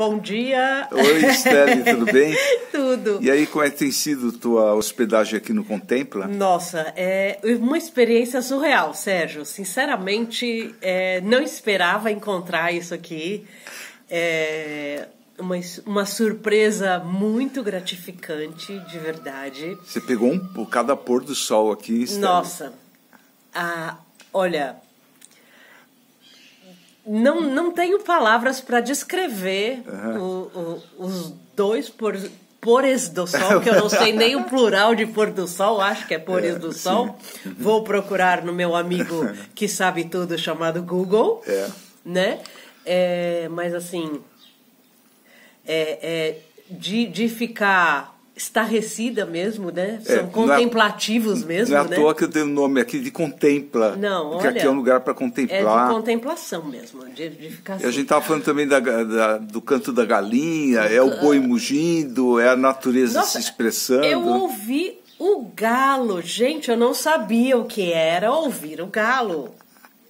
Bom dia. Oi, Estelle, tudo bem? tudo. E aí, como é que tem sido tua hospedagem aqui no Contempla? Nossa, é uma experiência surreal, Sérgio. Sinceramente, é, não esperava encontrar isso aqui. É uma, uma surpresa muito gratificante, de verdade. Você pegou um, cada pôr do sol aqui, Estelle. Nossa, ah, olha, não, não tenho palavras para descrever uhum. o, o, os dois por, pores do sol, que eu não sei nem o plural de pôr do sol, acho que é pores é, do sol. Uhum. Vou procurar no meu amigo que sabe tudo, chamado Google. É. Né? É, mas assim, é, é, de, de ficar estarrecida mesmo, né? São é, contemplativos é, mesmo, não é né? à toa que eu dei o nome aqui de contempla. Não, porque olha, aqui é um lugar para contemplar. É de contemplação mesmo, de, de ficar assim. E a gente estava falando também da, da, do canto da galinha, é o boi mugindo, é a natureza Nossa, se expressando. Eu ouvi o galo, gente, eu não sabia o que era ouvir o galo.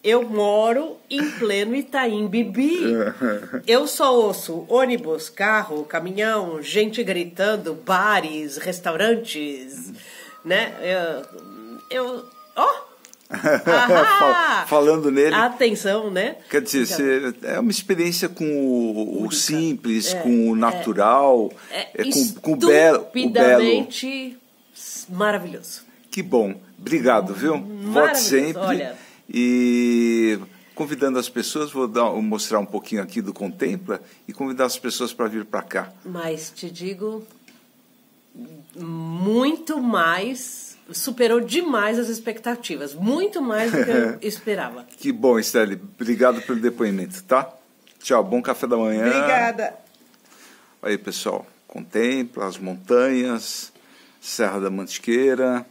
Eu moro em pleno Itaim Bibi. Eu só ouço ônibus, carro, caminhão, gente gritando, bares, restaurantes, né? Eu, eu ó, Falando nele. Atenção, né? Quer dizer, você, é uma experiência com o, o simples, é, com o natural, é, é, é com, com o belo. O belo. maravilhoso. Que bom. Obrigado, viu? Volte sempre. Olha, e convidando as pessoas, vou dar, mostrar um pouquinho aqui do Contempla e convidar as pessoas para vir para cá. Mas te digo, muito mais, superou demais as expectativas, muito mais do que eu esperava. que bom, Estelle. Obrigado pelo depoimento, tá? Tchau, bom café da manhã. Obrigada. Aí, pessoal, contempla as montanhas, Serra da Mantiqueira.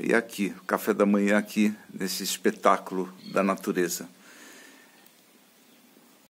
E aqui, café da manhã aqui, nesse espetáculo da natureza.